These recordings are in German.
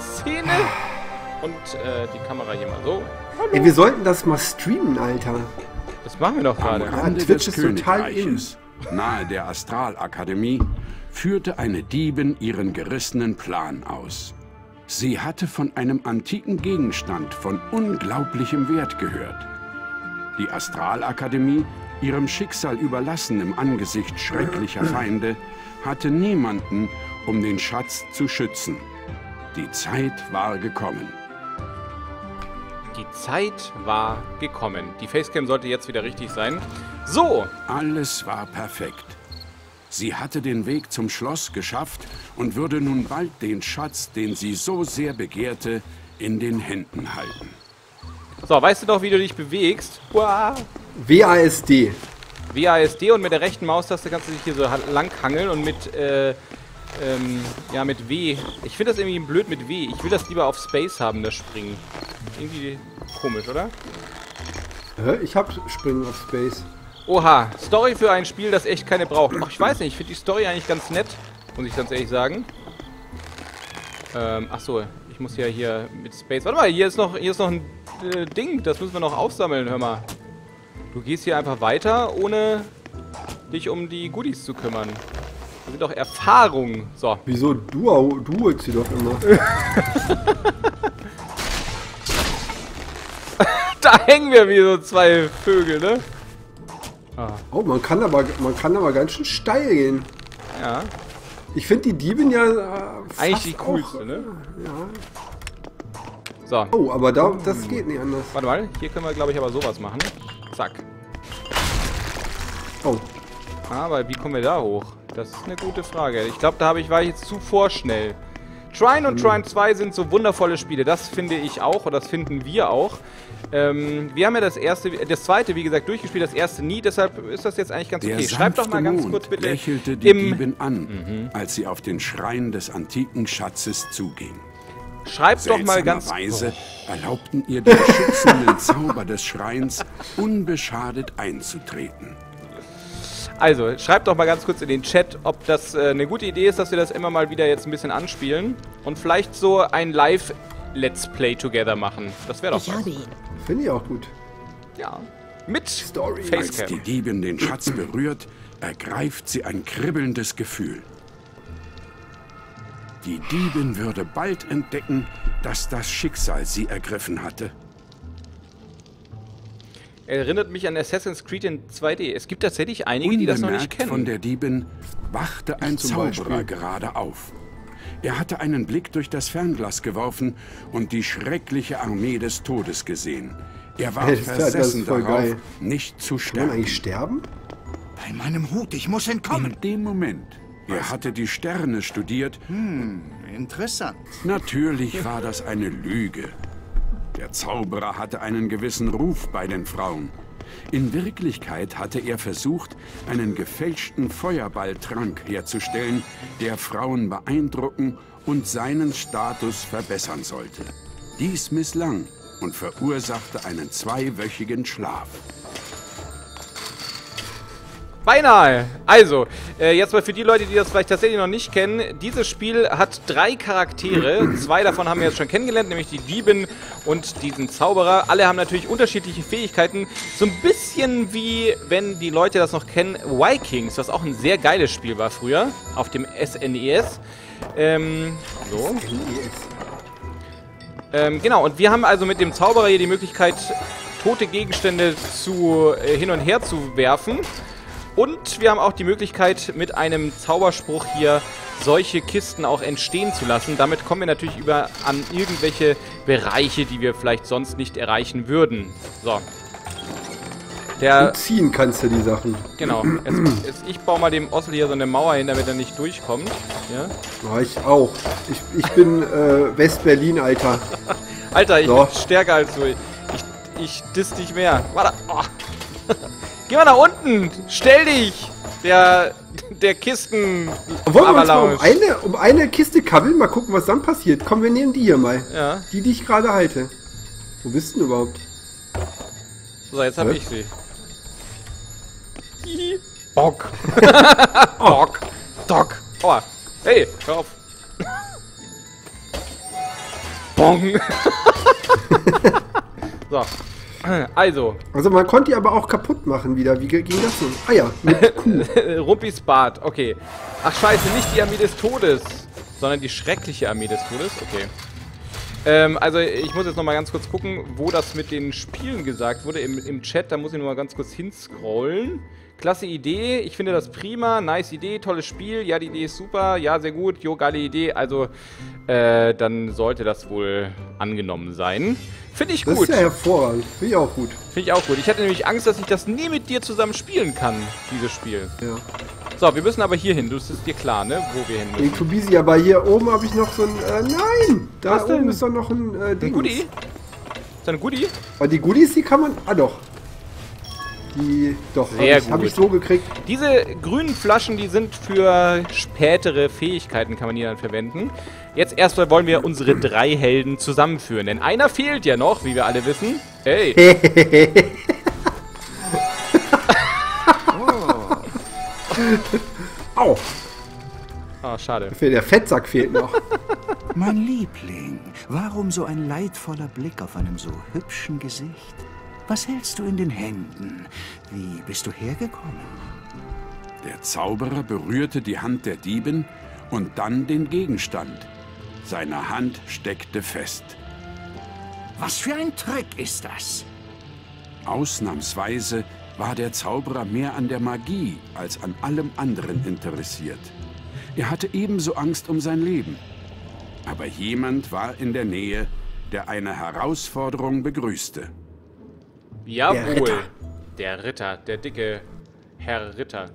Szene. Und äh, die Kamera hier mal so. Ey, wir sollten das mal streamen, Alter. Das machen wir doch Am gerade. Rande Twitch des ist total Königreiches, nahe der Astralakademie, führte eine Diebin ihren gerissenen Plan aus. Sie hatte von einem antiken Gegenstand von unglaublichem Wert gehört. Die Astralakademie, ihrem Schicksal überlassen im Angesicht schrecklicher Feinde, hatte niemanden, um den Schatz zu schützen. Die Zeit war gekommen. Die Zeit war gekommen. Die Facecam sollte jetzt wieder richtig sein. So, Alles war perfekt. Sie hatte den Weg zum Schloss geschafft und würde nun bald den Schatz, den sie so sehr begehrte, in den Händen halten. so, weißt du noch, wie du dich bewegst? WASD. WASD und mit der rechten Maustaste kannst du dich hier so ha- langhangeln und mit, äh, ähm, ja, mit W. Ich finde das irgendwie blöd mit W. Ich will das lieber auf Space haben, das Springen. Irgendwie komisch, oder? Hä? Ich hab Springen auf Space. Oha, Story für ein Spiel, das echt keine braucht. Ach, ich weiß nicht, ich finde die Story eigentlich ganz nett, muss ich ganz ehrlich sagen. Ähm, ach so, ich muss ja hier mit Space... Warte mal, hier ist noch, hier ist noch ein äh, Ding, das müssen wir noch aufsammeln, hör mal. Du gehst hier einfach weiter, ohne dich um die Goodies zu kümmern. Das sind doch Erfahrungen. So, Wieso? Du, du holst sie doch immer. da hängen wir wie so zwei Vögel, ne? Oh, man kann aber, man kann aber ganz schön steil gehen. Ja, Ich finde die Diebin ja äh, eigentlich die auch- coolste, ne? Ja. So, Oh, aber da, das geht nicht anders. warte mal, hier können wir, glaube ich, aber sowas machen. Zack. Oh, Aber wie kommen wir da hoch? Das ist eine gute Frage. Ich glaube, da habe ich, war ich jetzt zu vorschnell. Trine und Trine 2 sind so wundervolle Spiele. Das finde ich auch und das finden wir auch. Ähm, wir haben ja das erste, das zweite, wie gesagt, durchgespielt, das erste nie. Deshalb ist das jetzt eigentlich ganz Der okay. Schreibt doch mal ganz Mond kurz bitte lächelte die im, Mhm. Diebin an, als sie auf den Schrein des antiken Schatzes zuging. schreibt doch mal ganz Seltsamerweise erlaubten ihr den schützenden Zauber des Schreins unbeschadet einzutreten. Also, schreibt doch mal ganz kurz in den Chat, ob das äh, eine gute Idee ist, dass wir das immer mal wieder jetzt ein bisschen anspielen und vielleicht so ein Live Let's Play Together machen. Das wäre doch Ich was. habe ihn. finde ich auch gut. Ja. Mit Story. Als die Facecam. Diebin den Schatz berührt, ergreift sie ein kribbelndes Gefühl. Die Diebin würde bald entdecken, dass das Schicksal sie ergriffen hatte. Erinnert mich an Assassin's Creed in 2D. Es gibt tatsächlich einige, die das noch nicht Unbemerkt kennen. von der Diebin wachte ein Zauberer Beispiel. gerade auf. Er hatte einen Blick durch das Fernglas geworfen und die schreckliche Armee des Todes gesehen. Er war Hey, versessen darauf, geil. nicht zu Kann man sterben. eigentlich sterben? Bei meinem Hut, ich muss entkommen. In dem Moment, er hatte die Sterne studiert, Interessant. natürlich war das eine Lüge. Der Zauberer hatte einen gewissen Ruf bei den Frauen. In Wirklichkeit hatte er versucht, einen gefälschten Feuerballtrank herzustellen, der Frauen beeindrucken und seinen Status verbessern sollte. Dies misslang und verursachte einen zweiwöchigen Schlaf. Beinahe. Also, äh, jetzt mal für die Leute, die das vielleicht tatsächlich noch nicht kennen. Dieses Spiel hat drei Charaktere. Zwei davon haben wir jetzt schon kennengelernt, nämlich die Diebin und diesen Zauberer. Alle haben natürlich unterschiedliche Fähigkeiten. So ein bisschen wie, wenn die Leute das noch kennen, Vikings, was auch ein sehr geiles Spiel war früher auf dem SNES. Ähm, so. Ähm, genau, und wir haben also mit dem Zauberer hier die Möglichkeit, tote Gegenstände zu, äh, hin und her zu werfen. Und wir haben auch die Möglichkeit, mit einem Zauberspruch hier solche Kisten auch entstehen zu lassen. Damit kommen wir natürlich über an irgendwelche Bereiche, die wir vielleicht sonst nicht erreichen würden. So. Der, Und ziehen kannst du die Sachen. genau. Jetzt, jetzt, ich baue mal dem Ossel hier so eine Mauer hin, damit er nicht durchkommt. Ja. Ja, ich auch. Ich, ich bin äh, West-Berlin, Alter. Alter, ich So. bin stärker als du. Ich, ich diss dich mehr. Warte. Oh. Geh mal nach unten. Stell dich. Der, der Kisten. Wollen wir uns mal um eine, um eine Kiste kabbeln? Mal gucken, was dann passiert. Komm, wir nehmen die hier mal. Ja. Die, die ich gerade halte. Wo bist du denn überhaupt? So, jetzt habe Hä? ich sie. Bock. Bock. Doc. Aua. Hey, hör auf. Bong. so. Also. Also man konnte die aber auch kaputt machen wieder. Wie ging das denn? Ah ja, mit Kuh. Rumpis Bart, okay. Ach scheiße, nicht die Armee des Todes, sondern die schreckliche Armee des Todes. Okay. Ähm, also ich muss jetzt nochmal ganz kurz gucken, wo das mit den Spielen gesagt wurde. Im, Im Chat, da muss ich nochmal ganz kurz hinscrollen. Klasse Idee, ich finde das prima, nice Idee, tolles Spiel, ja, die Idee ist super, ja, sehr gut, jo, geile Idee, also äh, dann sollte das wohl angenommen sein. Finde ich gut. Das ist ja hervorragend, finde ich auch gut. Finde ich auch gut. Ich hatte nämlich Angst, dass ich das nie mit dir zusammen spielen kann, dieses Spiel. Ja. So, wir müssen aber hier hin, das ist dir klar, ne, wo wir hin müssen. Hey, Tobisi, aber hier oben habe ich noch so ein, äh, nein, da Was oben denn? ist doch noch ein äh, Ding. Ein Goodie? Ist da ein Goodie? Aber die Goodies, die kann man, ah doch, die, doch, habe ich, hab ich, so gekriegt. Diese grünen Flaschen, die sind für spätere Fähigkeiten, kann man die dann verwenden. Jetzt erstmal wollen wir unsere drei Helden zusammenführen, denn einer fehlt ja noch, wie wir alle wissen. Hey! oh. Au! Ah, schade. Der Fettsack fehlt noch. mein Liebling, warum so ein leidvoller Blick auf einem so hübschen Gesicht? Was hältst du in den Händen? Wie bist du hergekommen? Der Zauberer berührte die Hand der Diebin und dann den Gegenstand. Seine Hand steckte fest. Was für ein Trick ist das? Ausnahmsweise war der Zauberer mehr an der Magie als an allem anderen interessiert. Er hatte ebenso Angst um sein Leben. Aber jemand war in der Nähe, der eine Herausforderung begrüßte. Jawohl. Der Ritter. der Ritter, der dicke Herr Ritter.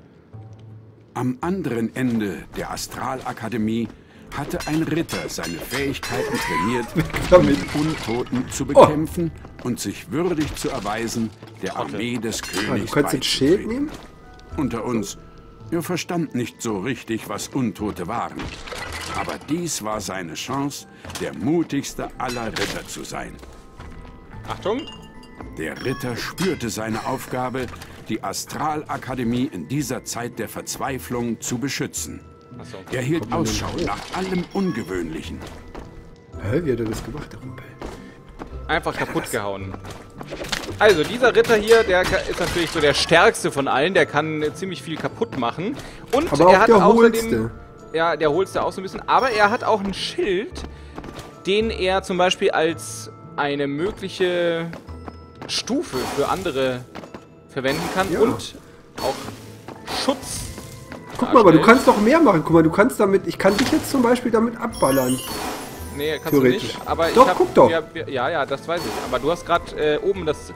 Am anderen Ende der Astralakademie hatte ein Ritter seine Fähigkeiten trainiert, um Untoten zu bekämpfen oh. und sich würdig zu erweisen, der Armee des Königs ah, Du ein Schild nehmen? Unter uns, er verstand nicht so richtig, was Untote waren. Aber dies war seine Chance, der mutigste aller Ritter zu sein. Achtung, der Ritter spürte seine Aufgabe, die Astralakademie in dieser Zeit der Verzweiflung zu beschützen. Er hielt Ausschau nach allem Ungewöhnlichen. Hä, wie hat er das gemacht, der Rumpel? Einfach kaputt gehauen. Also, dieser Ritter hier, der ist natürlich so der stärkste von allen. Der kann ziemlich viel kaputt machen. Und aber er hat der außerdem... Ja, der holste auch so ein bisschen. Aber er hat auch ein Schild, den er zum Beispiel als eine mögliche Stufe für andere verwenden kann ja. und auch Schutz. Guck mal, aber du kannst doch mehr machen. Guck mal, du kannst damit, ich kann dich jetzt zum Beispiel damit abballern. Nee, kannst du nicht. Aber doch, hab, guck doch. Ja, ja, ja, das weiß ich. Aber du hast gerade äh, oben das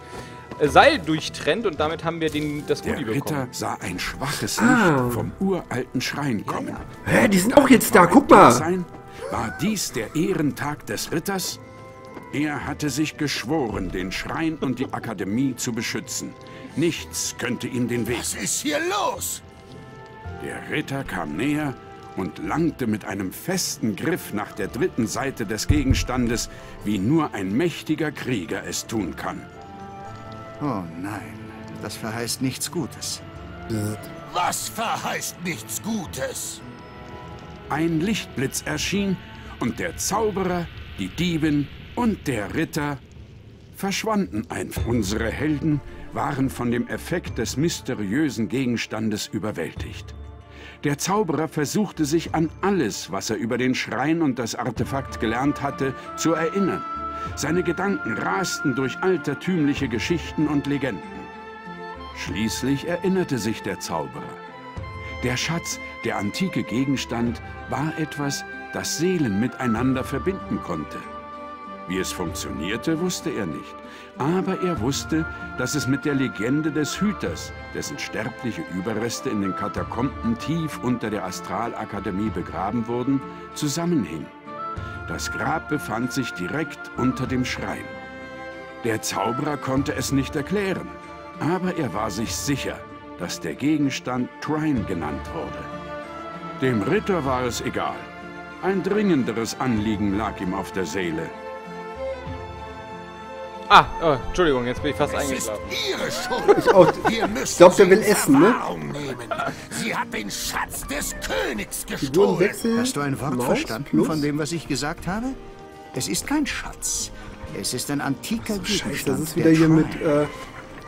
äh, Seil durchtrennt und damit haben wir den, das Goodie bekommen. Der Ritter sah ein schwaches ah. Licht vom uralten Schrein kommen. Ja, ja. Hä, die sind auch jetzt da, guck mal. Sein? War dies der Ehrentag des Ritters? Er hatte sich geschworen, den Schrein und die Akademie zu beschützen. Nichts könnte ihm den Weg... Was ist hier los? Der Ritter kam näher und langte mit einem festen Griff nach der dritten Seite des Gegenstandes, wie nur ein mächtiger Krieger es tun kann. Oh nein, das verheißt nichts Gutes. Was verheißt nichts Gutes? Ein Lichtblitz erschien und der Zauberer, die Diebin und der Ritter verschwanden einfach. Unsere Helden waren von dem Effekt des mysteriösen Gegenstandes überwältigt. Der Zauberer versuchte sich an alles, was er über den Schrein und das Artefakt gelernt hatte, zu erinnern. Seine Gedanken rasten durch altertümliche Geschichten und Legenden. Schließlich erinnerte sich der Zauberer. Der Schatz, der antike Gegenstand, war etwas, das Seelen miteinander verbinden konnte. Wie es funktionierte, wusste er nicht. Aber er wusste, dass es mit der Legende des Hüters, dessen sterbliche Überreste in den Katakomben tief unter der Astralakademie begraben wurden, zusammenhing. Das Grab befand sich direkt unter dem Schrein. Der Zauberer konnte es nicht erklären, aber er war sich sicher, dass der Gegenstand Trine genannt wurde. Dem Ritter war es egal. Ein dringenderes Anliegen lag ihm auf der Seele. Ah, oh, Entschuldigung, jetzt bin ich fast eingeschlafen. Ich auch. Ich glaube, der will essen, ne? Nehmen. Sie hat den Schatz des Königs gestohlen. Hast du ein Wort Maus verstanden plus? von dem, was ich gesagt habe? Es ist kein Schatz. Es ist ein antiker So, Gegenstand. scheiße, das ist der wieder hier mit äh,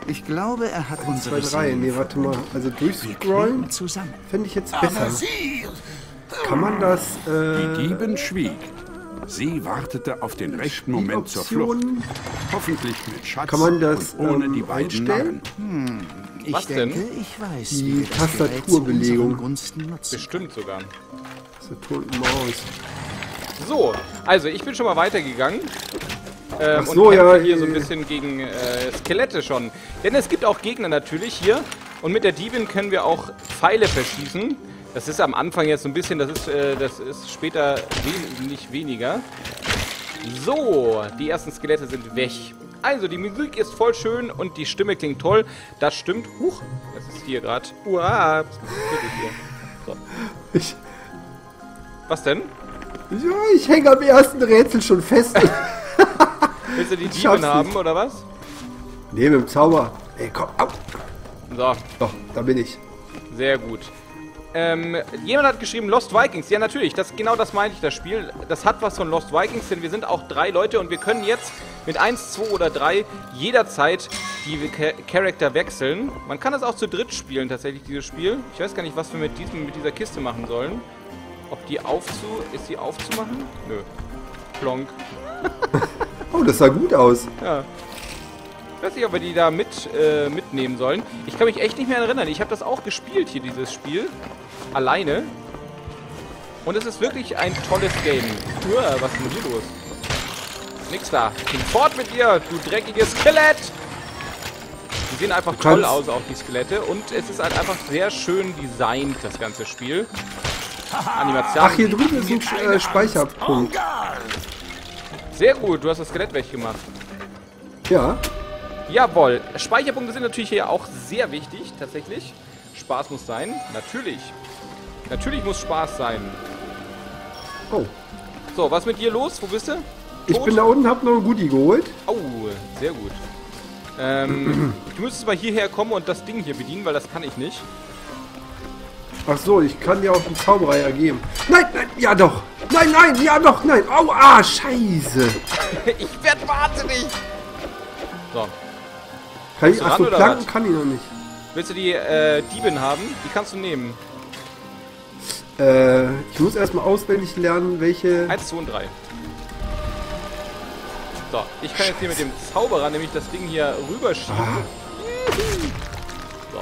Ich glaube, er hat unsere 2, 3. Seelen Nee, warte mal. Also durchscrollen fände ich jetzt besser. Kann man das, Die äh, Diebin schwieg. Sie wartete auf den rechten Moment zur Flucht. Hoffentlich mit Schatz Kann man das, und ohne ähm, die beiden? Narren. Ich Was denn? denke, ich weiß, Die Tastaturbelegung. Bestimmt sogar. Tastatur und Maus. So, also ich bin schon mal weitergegangen. Ähm, Ach so, und kämpfe ja, hier so ein äh. bisschen gegen äh, Skelette schon. Denn es gibt auch Gegner natürlich hier. Und mit der Diebin können wir auch Pfeile verschießen. Das ist am Anfang jetzt so ein bisschen, das ist, äh, das ist später wen nicht weniger. So, die ersten Skelette sind weg. Also, die Musik ist voll schön und die Stimme klingt toll. Das stimmt. Huch, das ist hier gerade. Uah, was passiert hier? So. Ich, Was denn? ja, ich hänge am ersten Rätsel schon fest. Willst du die Diebin haben, nicht. oder was? nee, mit dem Zauber. Ey, komm, au. So, Doch, da bin ich. Sehr gut. Ähm, jemand hat geschrieben Lost Vikings. Ja, natürlich. Das, genau das meinte ich, das Spiel. Das hat was von Lost Vikings, denn wir sind auch drei Leute und wir können jetzt mit 1, 2 oder 3 jederzeit die Cha- Charakter wechseln. Man kann das auch zu dritt spielen, tatsächlich, dieses Spiel. Ich weiß gar nicht, was wir mit, diesem, mit dieser Kiste machen sollen. Ob die aufzu... Ist die aufzumachen? Nö. Plonk. Oh, das sah gut aus. Ja. Ich weiß nicht, ob wir die da mit, äh, mitnehmen sollen. Ich kann mich echt nicht mehr erinnern. Ich habe das auch gespielt hier, dieses Spiel. Alleine. Und es ist wirklich ein tolles Game. Uah, was ist denn hier los? Nix da. Fort mit dir, du dreckiges Skelett! Die sehen einfach Du toll aus, auch die Skelette. Und es ist halt einfach sehr schön designt, das ganze Spiel. Animation. Ach, hier drüben ist ein äh, Speicherpunkt. Sehr gut, du hast das Skelett weggemacht. Ja. Jawohl. Speicherpunkte sind natürlich hier auch sehr wichtig, tatsächlich. Spaß muss sein. Natürlich. Natürlich muss Spaß sein. Oh. So, was mit dir los? Wo bist du? Ich Tot? bin da unten, hab noch ein Goodie geholt. Oh, sehr gut. Ähm, du müsstest mal hierher kommen und das Ding hier bedienen, weil das kann ich nicht. Ach so, ich kann dir auch einen Zauberer ergeben. Nein, nein, ja doch. Nein, nein, ja doch, nein. Au, ah, scheiße. ich werd wahnsinnig! So, Kann ich, du ach ran so, oder Planken kann ich noch nicht. willst du die äh, Diebin haben? Die kannst du nehmen. Äh, ich muss erstmal auswendig lernen, welche... Eins, zwei und drei. So, ich kann jetzt hier mit dem Zauberer nämlich das Ding hier rüberschieben. So.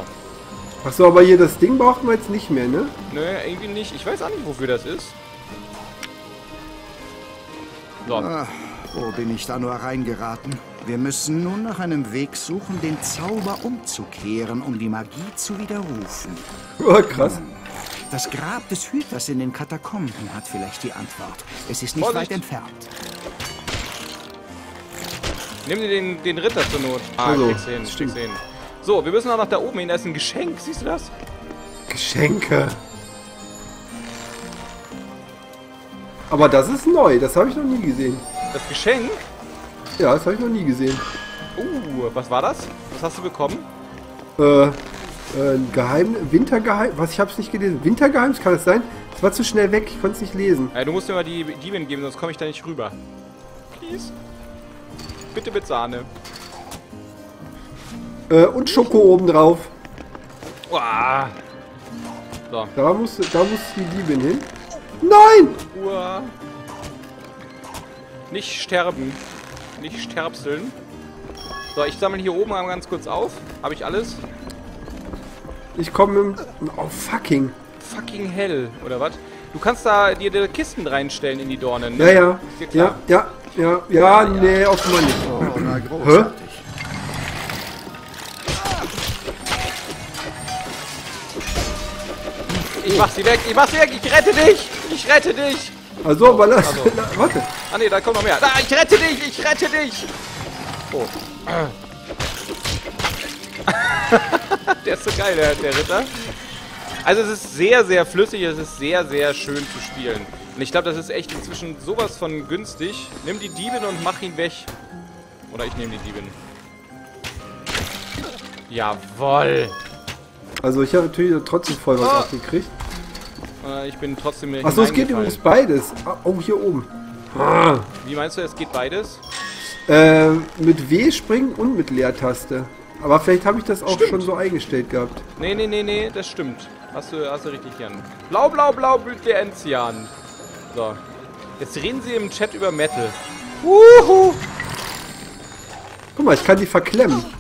Ach so, aber hier das Ding braucht man jetzt nicht mehr, ne? Nö, irgendwie nicht. Ich weiß auch nicht, wofür das ist. So. Ah, wo bin ich da nur reingeraten? Wir müssen nun nach einem Weg suchen, den Zauber umzukehren, um die Magie zu widerrufen. Oh, krass. Das Grab des Hüters in den Katakomben hat vielleicht die Antwort. Es ist nicht Vorsicht. weit entfernt. Nimm dir den, den Ritter zur Not. Ah, Also, kriegst hin, kriegst hin. So, wir müssen auch nach da oben hin. Da ist ein Geschenk. Siehst du das? Geschenke. Aber das ist neu, das habe ich noch nie gesehen. Das Geschenk? Ja, das habe ich noch nie gesehen. Uh, was war das? Was hast du bekommen? Äh, äh, Geheim... Wintergeheim... Was, ich habe es nicht gelesen. Wintergeheimnis, kann das sein? Das war zu schnell weg, ich konnte es nicht lesen. Äh, du musst mir mal die Diebin geben, sonst komme ich da nicht rüber. Please. Bitte mit Sahne. Äh, und Schoko obendrauf. Uah. So. Da muss, da muss die Diebin hin. Nein! Uah. Nicht sterben. Nicht sterbseln. So, ich sammle hier oben ganz kurz auf. Habe ich alles? Ich komme im... Oh, fucking. Fucking hell, oder was? Du kannst da dir die Kisten reinstellen in die Dornen. Ja, ne? ja. Ist dir Ja, klar? ja, ja, ja, nee, offenbar nicht. Oh, na großartig. Ich mach sie weg, ich mach sie weg, ich rette dich! Ich rette dich! Also, aber lass... Also. Na, warte. Ah ne, da kommt noch mehr. Ah, ich rette dich, ich rette dich! Oh. der ist so geil, der, der Ritter. Also es ist sehr, sehr flüssig, es ist sehr, sehr schön zu spielen. Und ich glaube, das ist echt inzwischen sowas von günstig. Nimm die Diebin und mach ihn weg. Oder ich nehme die Diebin. Jawoll! Also, ich habe natürlich trotzdem voll was Oh. abgekriegt. Äh, ich bin trotzdem Achso, es geht übrigens beides. Ah, Oh, hier oben. Ah, Wie meinst du, es geht beides? äh, mit W springen und mit Leertaste. Aber vielleicht habe ich das auch schon so eingestellt gehabt. Nee, nee, nee, nee, das stimmt. Hast du, hast du richtig, Jan. Blau, blau, blau blüht der Enzian. So. Jetzt reden sie im Chat über Metal. Wuhu! Guck mal, ich kann die verklemmen.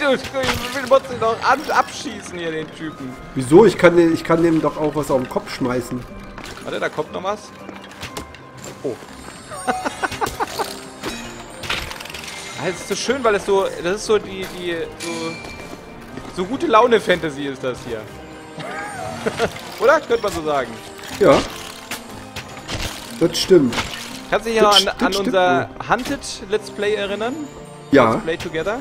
Du, du musst ihn doch an, abschießen hier, den Typen. Wieso? Ich kann, den, ich kann dem doch auch was auf den Kopf schmeißen. Warte, da kommt noch was. Oh. Ah, Das ist so schön, weil es so, das ist so die, die, so, so gute Laune-Fantasy ist das hier. Oder? Könnte man so sagen. Ja. Das stimmt. Kannst du dich noch Das an, st- an stimmt unser Hunted Let's Play erinnern? Ja, Play Together?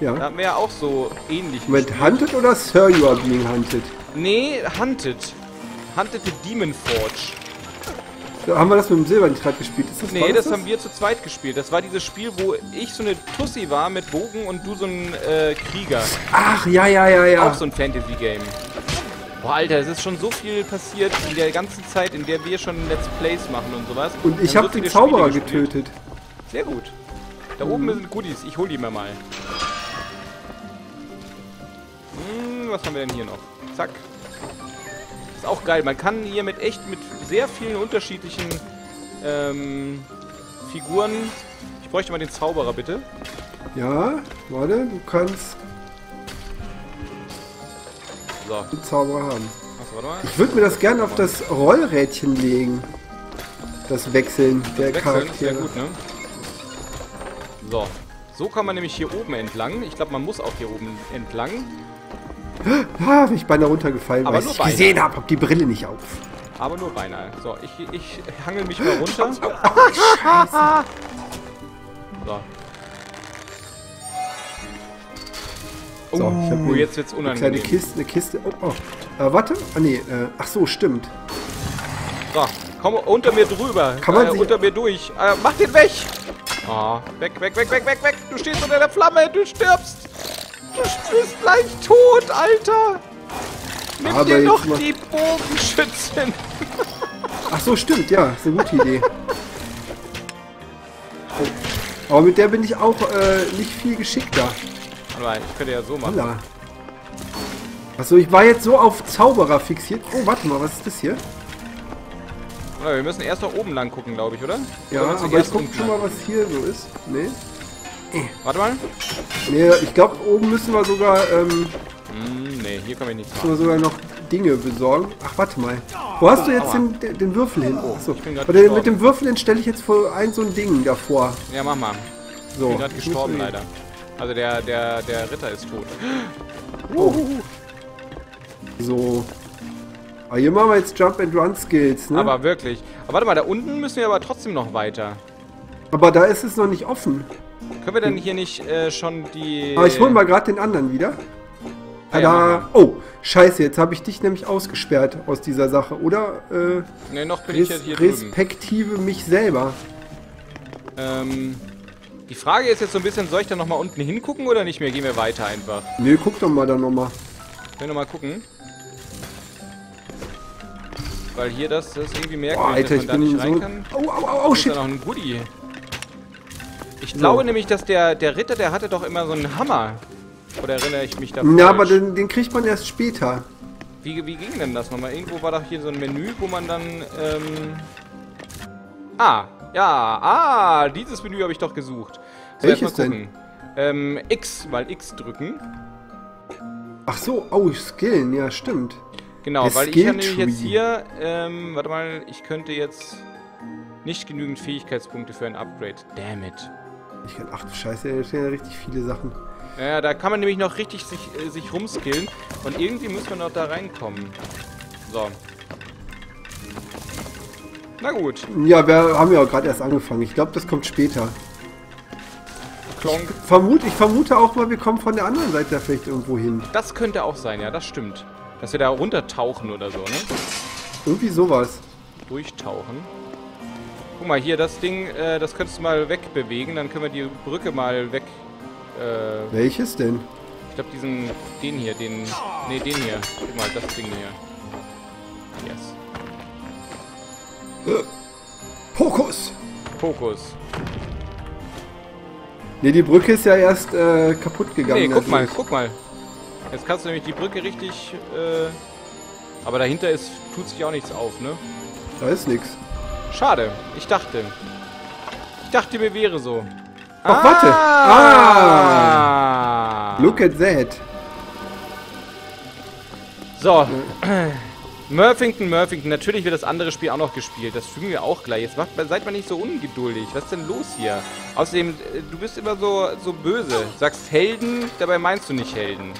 Da ja. hatten wir ja auch so ähnlich Moment, gespielt. hunted oder Sir You Are Being Hunted? Nee, Hunted. Hunted the Demon Forge. Haben wir das mit dem Silberndraht gespielt. Ist das, Nee, das haben wir zu zweit gespielt. Das war dieses Spiel, wo ich so eine Tussi war mit Bogen und du so ein äh, Krieger. Ach, ja, ja, ja, ja. Auch so ein Fantasy-Game. Boah, Alter, es ist schon so viel passiert in der ganzen Zeit, in der wir schon Let's Plays machen und sowas. Und ich habe so den Zauberer getötet. Sehr gut. Da oben sind Goodies. Ich hol die mir mal. Hm, was haben wir denn hier noch? Zack. Ist auch geil. Man kann hier mit echt mit sehr vielen unterschiedlichen ähm, Figuren. Ich bräuchte mal den Zauberer, bitte. Ja, warte, du kannst So. einen Zauberer haben. Achso, warte mal. Ich würde mir das gerne auf das Rollrädchen legen. Das Wechseln der Wechseln, Charaktere. gut, ne? So. So kann man nämlich hier oben entlang. Ich glaube, man muss auch hier oben entlang. Ah, bin ich beinahe runtergefallen, Aber weil ich beinahe. gesehen habe, hab die Brille nicht auf. Aber nur beinahe. So, ich, ich hangel mich mal runter. So. So, ich habe Oh, jetzt wird's eine kleine unangenehm. Kiste, eine Kiste. Oh, oh. Äh, warte. Ah, nee. Äh, ach so, stimmt. So, komm unter mir drüber. Kann man äh, unter mir durch. Äh, mach den weg! Ah, weg, weg, weg, weg, weg, weg! Du stehst unter der Flamme, du stirbst! Du bist gleich tot, Alter! Nimm Aber dir noch die Bogenschützen! Ach so, stimmt. Ja, ist eine gute Idee. Oh. Aber mit der bin ich auch äh, nicht viel geschickter. Warte mal, ich könnte ja so machen. Achso, ich war jetzt so auf Zauberer fixiert. Oh, warte mal, was ist das hier? Wir müssen erst noch oben lang gucken, glaube ich, oder? Ja, Oder aber ich erst guck schon mal, was hier so ist. Nee. Warte mal. Nee, ich glaube, oben müssen wir sogar, ähm, Hm, nee, hier komme ich nicht müssen wir sogar noch Dinge besorgen. Ach, warte mal. Wo hast du jetzt den, den, den Würfel hin? Ich bin grad Mit dem- Würfel den stelle ich jetzt vor ein so ein Ding davor. Ja, mach mal. So. Ich bin gerade gestorben, wir- leider. Also der, der, der Ritter ist tot. So. Aber hier machen wir jetzt Jump and Run Skills, ne? Aber, Aber wirklich. Aber warte mal, da unten müssen wir aber trotzdem noch weiter. da ist es noch nicht offen. Können wir denn hier nicht äh, schon die... Aber ich hol mal gerade den anderen wieder. Ah Tada! oh, scheiße, jetzt habe ich dich nämlich ausgesperrt aus dieser Sache. Oder äh, Ne, noch bin ich ja hier drüben. respektive mich selber. Ähm, die Frage ist jetzt so ein bisschen, soll ich da nochmal unten hingucken oder nicht mehr? Gehen wir weiter einfach. Nö, guck doch mal da nochmal. Können wir nochmal gucken? Weil hier das, das ist irgendwie Boah, merkwürdig, Alter, dass ich man da bin nicht so... rein kann. Au, au, au, au, Ist da shit. noch ein Goodie? Ich glaube nämlich, dass der, der Ritter, der hatte doch immer so einen Hammer. Oder erinnere ich mich da Ja, aber den, den kriegt man erst später. Wie, wie ging denn das nochmal? Irgendwo war doch hier so ein Menü, wo man dann, ähm... Ah, ja, ah, dieses Menü habe ich doch gesucht. So, Welches denn? gucken. Ähm, X, mal X drücken. Ach so, oh, skillen, ja, stimmt. Genau, Der weil ich habe nämlich jetzt hier, ähm, warte mal, ich könnte jetzt nicht genügend Fähigkeitspunkte für ein Upgrade. Damn it. Ich kann, ach du Scheiße, da stehen ja richtig viele Sachen. Ja, da kann man nämlich noch richtig sich, äh, sich rumskillen. Und irgendwie muss man noch da reinkommen. So. Na gut. Ja, wir haben ja auch gerade erst angefangen. Ich glaube, das kommt später. Klonk. Vermut, ich vermute auch mal, wir kommen von der anderen Seite da vielleicht irgendwo hin. Das könnte auch sein, ja, das stimmt. Dass wir da runtertauchen oder so, ne? Irgendwie sowas. Durchtauchen. Guck mal, hier das Ding, äh, das könntest du mal wegbewegen, dann können wir die Brücke mal weg. Äh, Welches denn? ich glaube diesen, den hier, den, nee, den hier. Guck mal, das Ding hier. Fokus! Fokus. Ne, die Brücke ist ja erst äh, kaputt gegangen. Nee, guck mal, guck mal. Jetzt kannst du nämlich die Brücke richtig, äh, aber dahinter ist, tut sich auch nichts auf, ne? Da ist nix. Schade. Ich dachte. Ich dachte, mir wäre so. Ach, warte. Ah. Look at that. So. Murphington, Murphington. Natürlich wird das andere Spiel auch noch gespielt. Das fügen wir auch gleich. Jetzt macht, seid mal nicht so ungeduldig. Was ist denn los hier? Außerdem, äh, du bist immer so, so böse. Sagst Helden, dabei meinst du nicht Helden.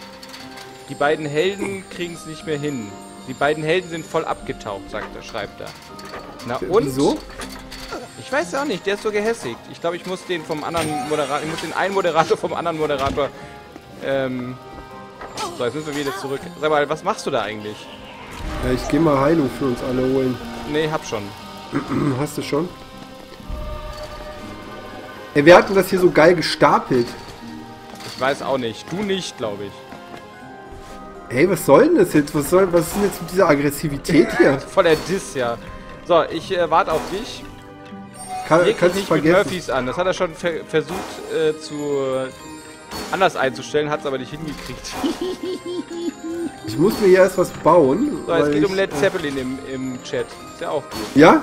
Die beiden Helden kriegen es nicht mehr hin. Die beiden Helden sind voll abgetaucht, sagt er, schreibt er. Na und? Wieso? Ich weiß auch nicht, der ist so gehässigt. Ich glaube, ich muss den vom anderen Moderator, ich muss den einen Moderator vom anderen Moderator, ähm, so, jetzt müssen wir wieder zurück. Sag mal, was machst du da eigentlich? Ja, ich gehe mal Heilung für uns alle holen. Nee, hab schon. Hast du schon? Ey, wir hatten das hier so geil gestapelt. Ich weiß auch nicht. Du nicht, glaube ich. Ey, was soll denn das jetzt? Was, soll, was ist denn jetzt mit dieser Aggressivität hier? Voll der Diss, ja. So, ich äh, warte auf dich. Kann, Leg dich kannst du nicht mit vergessen. Murphys an. Das hat er schon ver versucht äh, zu äh, anders einzustellen, hat es aber nicht hingekriegt. Ich muss mir hier erst was bauen. So, es geht um ich- Led Zeppelin im, im Chat. Ist ja auch gut. Ja?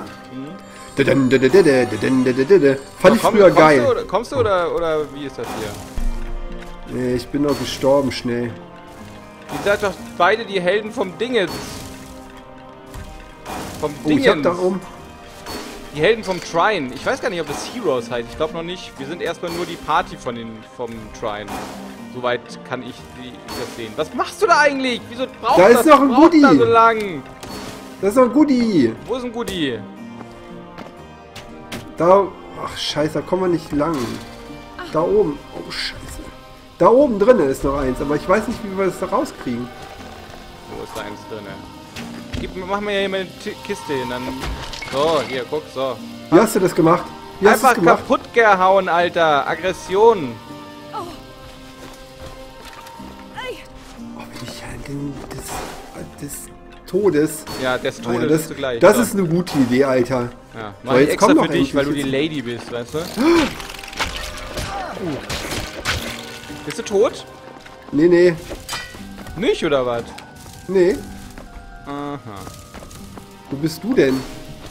Fand ich Komm, früher kommst geil. Du, oder, kommst du oder, oder wie ist das hier? Nee, ich bin doch gestorben schnell. Ihr seid doch beide die Helden vom Dingens. Vom Oh, ich hab Dingens. da oben. Die Helden vom Trine. Ich weiß gar nicht, ob das Heroes heißt. Ich glaube noch nicht. Wir sind erstmal nur die Party von den, vom Trine. Soweit kann ich die, das sehen. Was machst du da eigentlich? Wieso braucht Da ist das noch ein Goodie. da so lang? Das ist doch ein Goodie. Wo ist ein Goodie? Da. Ach, scheiße, da kommen wir nicht lang. Da oben. Oh, scheiße. Da oben drinnen ist noch eins, aber ich weiß nicht, wie wir das da rauskriegen. Wo ist da eins drin? Gib, mach mir hier mal eine T Kiste hin. Dann, so, hier, guck, so. Wie hast du das gemacht? Wie Einfach das gemacht? kaputt gehauen, Alter. Aggression. Oh, bin ich ja den, des, des Todes. Ja, des Todes bist das du gleich. das so. ist eine gute Idee, Alter. Ja, So, mach ich jetzt extra komm für dich, weil du die. Lady bist, weißt du? Bist du tot? Nee, nee. Nicht, oder was? Nee. Aha. Wo bist du denn?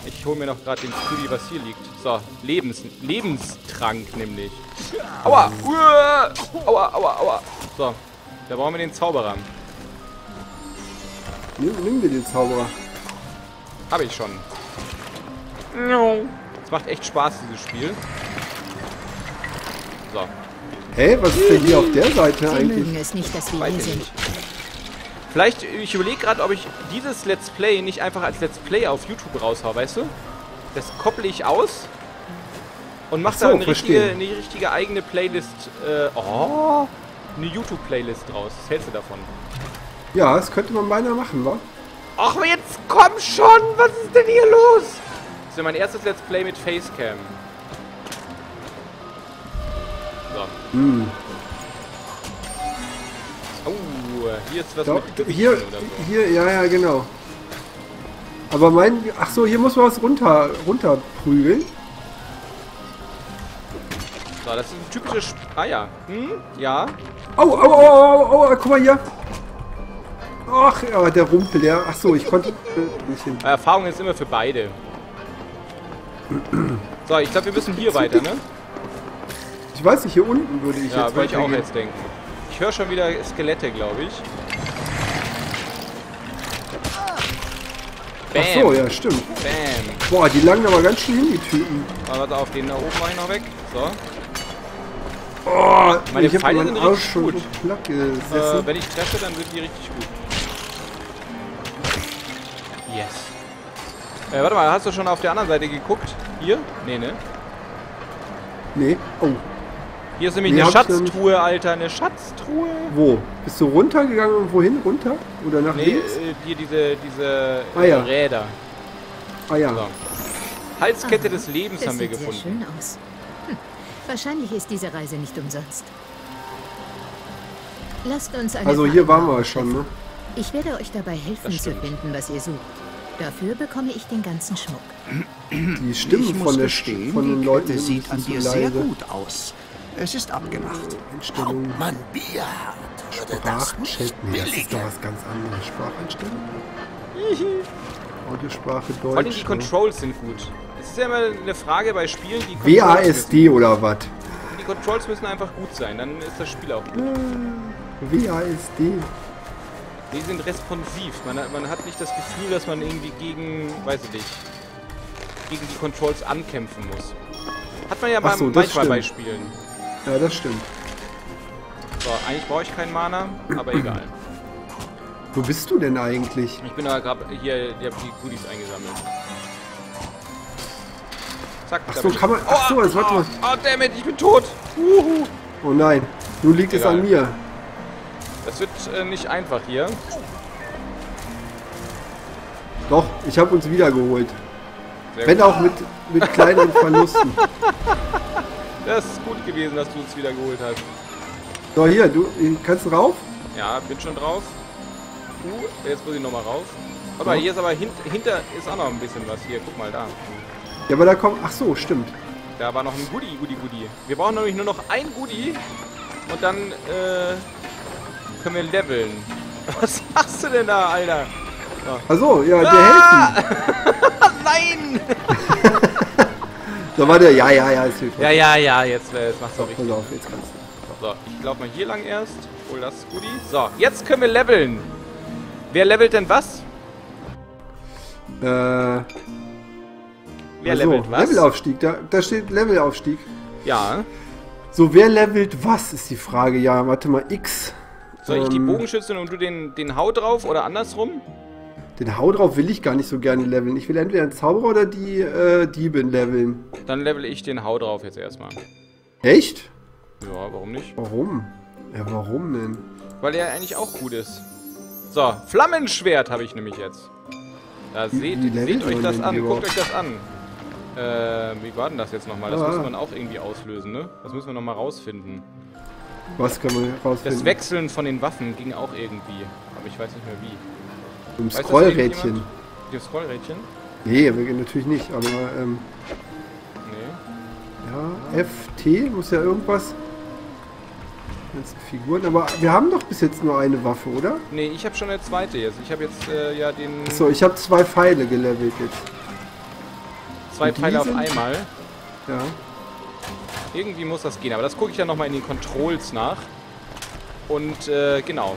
Ich hole mir noch gerade den Studi, was hier liegt. So, Lebens Lebenstrank nämlich. Aua! Uah! Aua, aua, aua. So, da brauchen wir den Zauberer. Nimm, nimm dir den Zauberer. Habe ich schon. Es macht echt Spaß, dieses Spiel. So, Hä, was ist denn hier auf der Seite Sie eigentlich? mögen es nicht, dass wir weiß hier sind. nicht. Vielleicht, ich überlege gerade, ob ich dieses Let's Play nicht einfach als Let's Play auf YouTube raushau, weißt du? Das kopple ich aus und mache Ach so, da eine richtige, eine richtige eigene Playlist, äh, oh, eine YouTube-Playlist draus. Was hältst du davon? Ja, das könnte man beinahe machen, wa? Ach, jetzt komm schon! Was ist denn hier los? Das ist ja mein erstes Let's Play mit Facecam. So. Hm. Hier ist was Da, mit hier, oder so. hier, ja, ja, genau. Aber mein, ach so, hier muss man was runter, runterprügeln. So, das ist ein typisches... Sp ah ja. Hm? Ja. Au, au, au, au, au, guck mal hier. Ach, ja, der Rumpel, der, ach so, ich konnte äh, nicht hin. Erfahrung ist immer für beide. So, ich glaube, wir müssen hier weiter, ne? Ich weiß nicht, hier unten würde ich Ja, jetzt würde ich auch jetzt denken. Ich höre schon wieder Skelette, glaube ich. Bam. Ach so, ja, stimmt. Bam. Boah, die langen aber ganz schön hin, die Typen. Warte auf, den da oben mache ich noch weg. So. Oh, Meine ich Pfeile sind richtig schon gut. so Äh, wenn ich treffe, dann sind die richtig gut. Yes. Äh, warte mal, hast du schon auf der anderen Seite geguckt? Hier? Nee, ne? nee, oh, Hier ist nämlich Nee, eine. Schatztruhe, Alter. Eine Schatztruhe. wo? Bist du runtergegangen und wohin? Runter? Oder nach Nee, links? äh, hier diese, diese Ah, ja. Räder. Ah ja. So. Halskette des Lebens haben wir sieht sehr gefunden. schön aus. Hm. Wahrscheinlich ist diese Reise nicht umsonst. Lasst uns eine Also hier waren wir schon, ne? Ich werde euch dabei helfen zu finden, was ihr sucht. Dafür bekomme ich den ganzen Schmuck. Die Stimmen von, der, gestehen, von den die Leuten sieht an dir sehr gut aus. Es ist abgemacht. Einstellungen, Mann Bierhardt würde das nicht. Nee, das ist doch was ganz anderes. Spracheinstellungen. Audiosprache Vor allem die Deutsch. Controls sind gut. Es ist ja immer eine Frage bei Spielen, die Controls WASD oder was? die Controls müssen einfach gut sein, dann ist das Spiel auch gut. WASD. Die sind responsiv. Man, hat- man hat nicht das Gefühl, dass man irgendwie gegen, weiß ich nicht, gegen die Controls ankämpfen muss. Hat man ja Ach so, manchmal bei. Spielen. Ja, das stimmt. So, eigentlich brauche ich keinen Mana, aber egal. Wo bist du denn eigentlich? Ich bin aber gerade hier, ich habe die Goodies eingesammelt. Zack, Ach da so, kann man- ach so, das oh, mal. oh, dammit, ich bin tot. Uhu. Oh nein, nun liegt es Egal. an mir. Das wird äh, nicht einfach hier. Doch, ich habe uns wiedergeholt. Sehr Wenn gut. auch mit, mit kleineren Verlusten. Das ist gut gewesen, dass du uns wieder geholt hast. So, hier, du kannst du rauf? Ja, bin schon drauf. Uh, jetzt muss ich nochmal rauf. Aber Ja. hier ist aber hint, hinter ist auch noch ein bisschen was. Hier, guck mal da. Ja, aber da kommt. Ach so, stimmt. Da war noch ein Goodie, Goodie, Goodie. Wir brauchen nämlich nur noch ein Goodie und dann äh, können wir leveln. Was machst du denn da, Alter? Ach so, ja, Ah! helfen. Nein! Da war der. Ja, ja, ja, ist hilfreich. Ja, ja, ja, jetzt, äh, jetzt machst du auch Pass richtig. auf, jetzt kannst du. So, ich laufe mal hier lang erst. Hol das Goodie. So, jetzt können wir leveln. Wer levelt denn was? Äh, Wer also, levelt was? Levelaufstieg, da, da steht Levelaufstieg. Ja. So, wer levelt was, ist die Frage. Ja, warte mal, X. Soll ich die Ähm, Bogenschützen und du den, den Hau drauf oder andersrum? Den Hau drauf will ich gar nicht so gerne leveln. Ich will entweder den Zauberer oder die äh, Diebin leveln. Dann level ich den Hau drauf jetzt erstmal. Echt? Ja, warum nicht? Warum? Ja, warum denn? Weil er eigentlich auch gut ist. So, Flammenschwert habe ich nämlich jetzt. Da seht, seht euch das an, guckt euch das an. Äh, wie war denn das jetzt nochmal? Das Ah. muss man auch irgendwie auslösen, ne? Das müssen wir nochmal rausfinden. Was kann man rausfinden? Das Wechseln von den Waffen ging auch irgendwie. Aber ich weiß nicht mehr wie. Im Scrollrädchen. dem Scrollrädchen? Nee, wir- natürlich nicht, aber ähm, Nee. ja, FT muss ja irgendwas. Jetzt Figuren, aber wir haben doch bis jetzt nur eine Waffe, oder? Nee, ich habe schon eine zweite jetzt. Ich habe jetzt äh, ja den Achso, ich habe zwei Pfeile gelevelt jetzt. zwei Pfeile auf einmal. Ja. Irgendwie muss das gehen, aber das gucke ich dann nochmal in den Controls nach. Und äh, genau.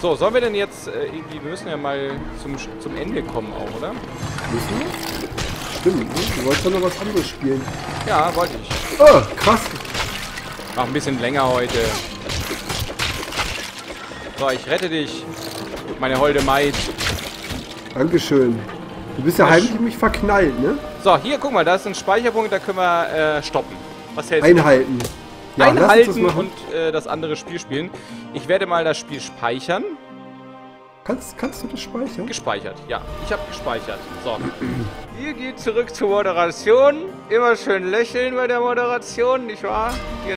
So, sollen wir denn jetzt äh, irgendwie, wir müssen ja mal zum, zum Ende kommen auch, oder? Müssen wir? Stimmt, ne? Du wolltest doch noch was anderes spielen. Ja, wollte ich. Oh, krass. Mach ein bisschen länger heute. So, ich rette dich, meine holde Maid. Dankeschön. Du bist ja heimlich in mich verknallt, ne? So, hier, guck mal, da ist ein Speicherpunkt, da können wir äh, stoppen. Was hältst du? Einhalten. Ja, Einhalten und äh, das andere Spiel spielen. Ich werde mal das Spiel speichern. Kannst, kannst du das speichern? Gespeichert, ja. Ich habe gespeichert. So. Ihr geht zurück zur Moderation. Immer schön lächeln bei der Moderation, nicht wahr? Ihr